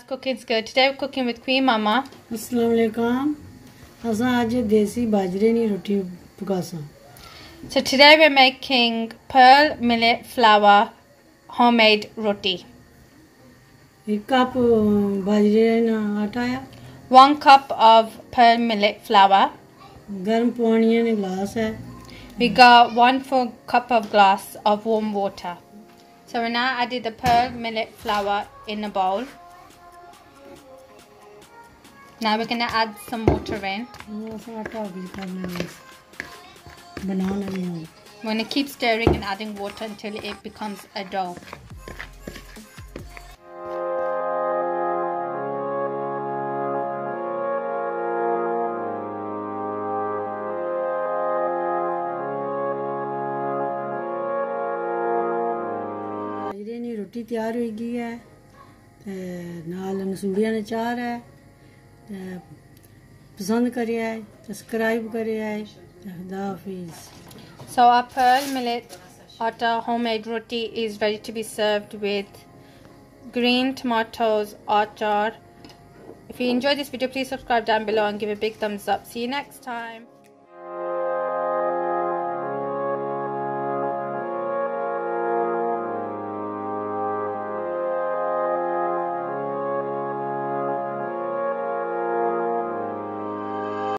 cooking is good. Today we're cooking with Queen Mama. Assalamu alaikum. So today we're making pearl millet flour homemade roti. एक cup बाजरे ना आटा या. One cup of pearl millet flour. गर्म पानी ने We got one full cup of glass of warm water. So we're now adding the pearl millet flour in a bowl. Now we're gonna add some water in. We're gonna keep stirring and adding water until it becomes a dough. Uh, रोटी तैयार होगी है नाल मसूड़िया ने चार है so our pearl millet atta homemade roti is ready to be served with green tomatoes achar. If you enjoyed this video, please subscribe down below and give a big thumbs up. See you next time.